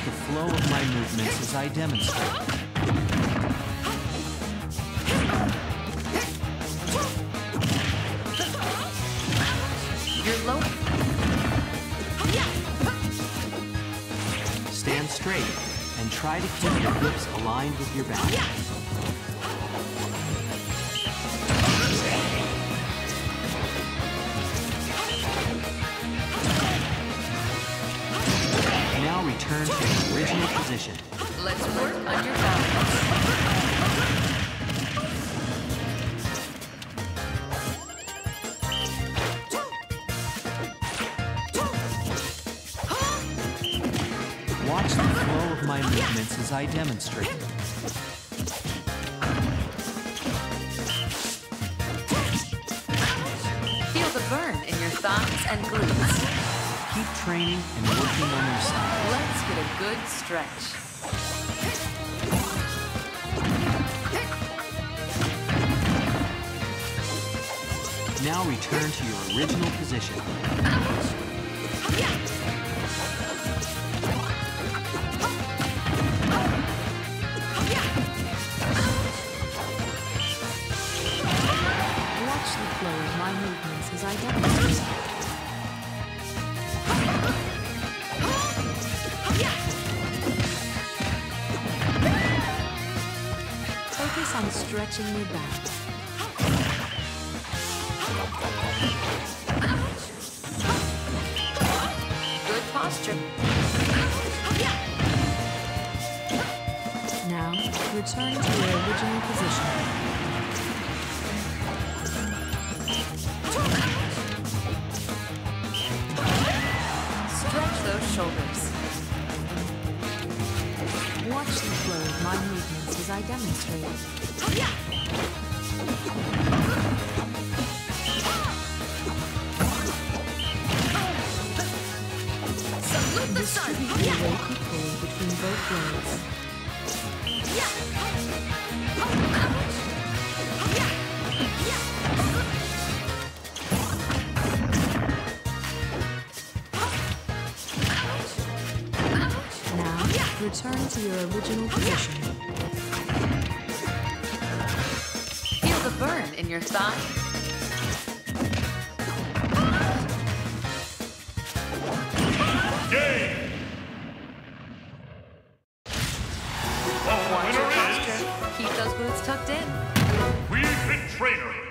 flow of my movements as I demonstrate. You're low. Stand straight and try to keep your hips aligned with your back. Return to the original position. Let's work on your balance. Watch the flow of my movements as I demonstrate. Feel the burn in your thighs and glutes. Keep training and working on your style. Let's get a good stretch. Now return to your original position. Watch the flow of my movements as I demonstrate. Focus on stretching your back. Good posture. Now, return to your original position. Stretch those shoulders. Watch the flow of my I demonstrate. Distribute your weight equally between both legs. Now, return to your original position the burn in your thigh. Game! Oh, watch your posture. Keep those boots tucked in. Wii Fit Trainers.